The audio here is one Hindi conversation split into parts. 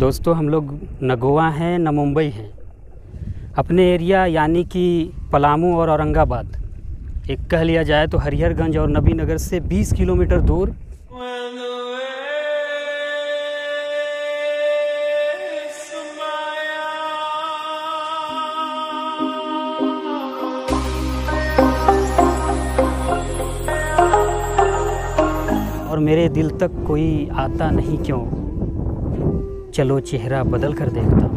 दोस्तों, हम लोग न गोवा हैं, न मुंबई हैं। अपने एरिया यानी कि पलामू और औरंगाबाद। एक कह लिया जाए तो हरिहरगंज और नबी नगर से 20 किलोमीटर दूर। और मेरे दिल तक कोई आता नहीं क्यों? चलो चेहरा बदल कर देखता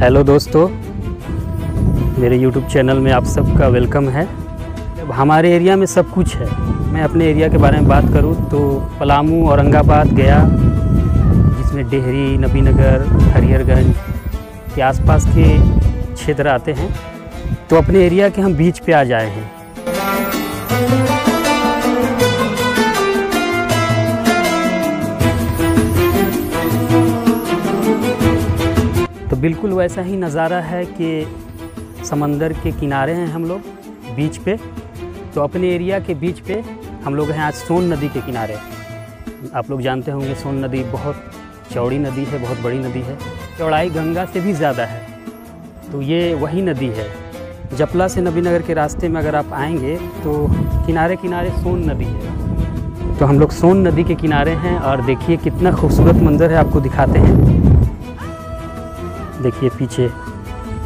हेलो दोस्तों, मेरे यूट्यूब चैनल में आप सबका वेलकम है। अब हमारे एरिया में सब कुछ है, मैं अपने एरिया के बारे में बात करूँ तो पलामू, औरंगाबाद, गया, जिसमें डेहरी, नबीनगर, हरिहरगंज के आसपास के क्षेत्र आते हैं तो अपने एरिया के हम बीच पे आ जाए हैं। तो बिल्कुल वैसा ही नज़ारा है कि समंदर के किनारे हैं हम लोग बीच पे। तो अपने एरिया के बीच पे हम लोग हैं आज सोन नदी के किनारे। आप लोग जानते होंगे सोन नदी बहुत चौड़ी नदी है, बहुत बड़ी नदी है। चौड़ाई गंगा से भी ज़्यादा है। तो ये वही नदी है। जपला से नबीनगर के रास्ते में अगर आप आएँगे तो किनारे किनारे सोन नदी है। तो हम लोग सोन नदी के किनारे हैं और देखिए कितना खूबसूरत मंजर है आपको दिखाते हैं। देखिए पीछे।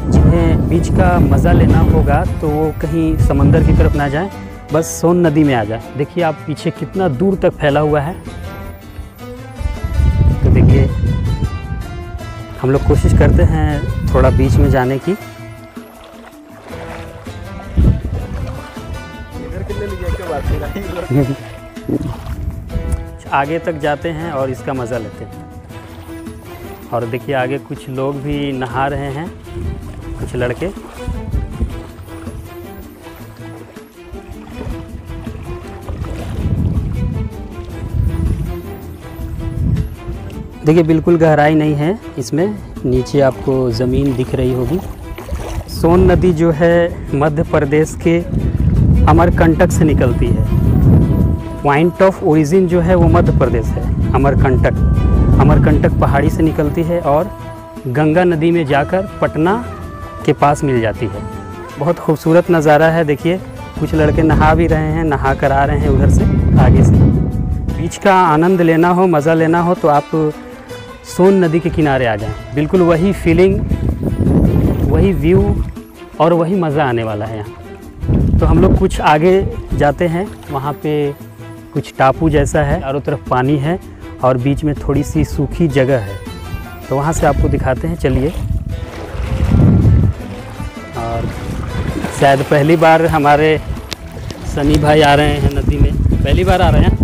जिन्हें बीच का मज़ा लेना होगा तो वो कहीं समंदर की तरफ़ ना जाएँ, बस सोन नदी में आ जाए। देखिए आप पीछे कितना दूर तक फैला हुआ है। तो देखिए, हम लोग कोशिश करते हैं थोड़ा बीच में जाने की। आगे तक जाते हैं और इसका मज़ा लेते हैं। और देखिए आगे कुछ लोग भी नहा रहे हैं, कुछ लड़के। देखिए, बिल्कुल गहराई नहीं है इसमें, नीचे आपको ज़मीन दिख रही होगी। सोन नदी जो है, मध्य प्रदेश के अमरकंटक से निकलती है। पॉइंट ऑफ़ ओरिजिन जो है, वो मध्य प्रदेश है, अमरकंटक। अमरकंटक पहाड़ी से निकलती है और गंगा नदी में जाकर पटना के पास मिल जाती है। बहुत खूबसूरत नज़ारा है, देखिए। कुछ लड़के नहा भी रहे हैं नहा कर आ रहे हैं उधर से आगे से। बीच का आनंद लेना हो, मज़ा लेना हो तो आप सोन नदी के किनारे आ जाएँ। बिल्कुल वही फीलिंग वही व्यू और वही मज़ा आने वाला है यहाँ। तो हम लोग कुछ आगे जाते हैं। वहाँ पे कुछ टापू जैसा है, चारों तरफ़ पानी है। और बीच में थोड़ी सी सूखी जगह है। तो वहाँ से आपको दिखाते हैं चलिए। और शायद पहली बार हमारे सनी भाई आ रहे हैं नदी में। पहली बार आ रहे हैं?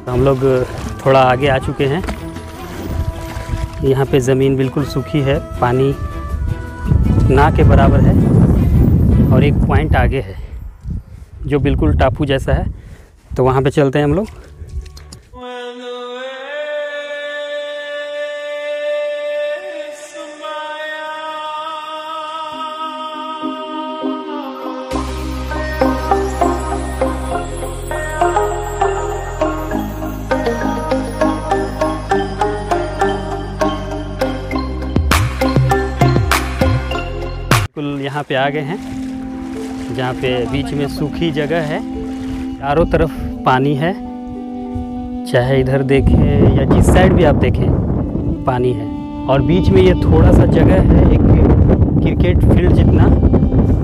तो हम लोग थोड़ा आगे आ चुके हैं। यहाँ पे ज़मीन बिल्कुल सूखी है, पानी ना के बराबर है और एक पॉइंट आगे है, जो बिल्कुल टापू जैसा है। तो वहाँ पे चलते हैं हम लोग। पे आ गए हैं। जहाँ पे बीच में सूखी जगह है। चारों तरफ़ पानी है। चाहे इधर देखें या जिस साइड भी आप देखें, पानी है। और बीच में ये थोड़ा सा जगह है, एक क्रिकेट फ़ील्ड जितना।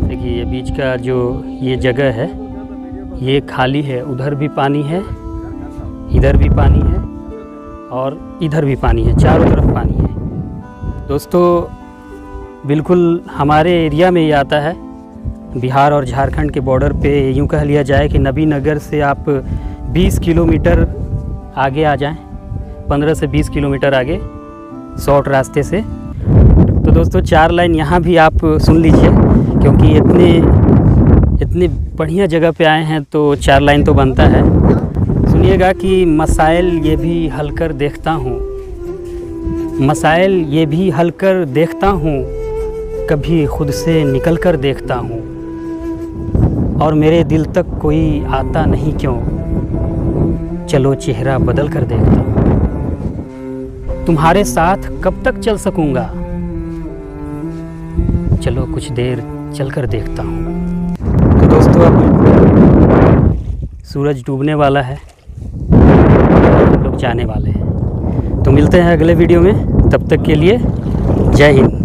देखिए, ये बीच का जो ये जगह है, ये खाली है। उधर भी पानी है, इधर भी पानी है और इधर भी पानी है। चारों तरफ़ पानी है। दोस्तों बिल्कुल हमारे एरिया में ये आता है। बिहार और झारखंड के बॉर्डर पे यूँ कह लिया जाए कि नबी नगर से आप 20 किलोमीटर आगे आ जाएँ 15 से 20 किलोमीटर आगे, शॉर्ट रास्ते से। तो दोस्तों, चार लाइन यहाँ भी आप सुन लीजिए, क्योंकि इतने, इतनी बढ़िया जगह पे आए हैं तो चार लाइन तो बनता है। सुनिएगा कि मसाइल ये भी हल कर देखता हूँ। मसाइल ये भी हल कर देखता हूँ। कभी खुद से निकल कर देखता हूँ। और मेरे दिल तक कोई आता नहीं क्यों? चलो चेहरा बदल कर देखता हूँ। तुम्हारे साथ कब तक चल सकूँगा? चलो कुछ देर चल कर देखता हूँ। तो दोस्तों अब सूरज डूबने वाला है। लोग जाने वाले हैं। तो मिलते हैं अगले वीडियो में। तब तक के लिए जय हिंद।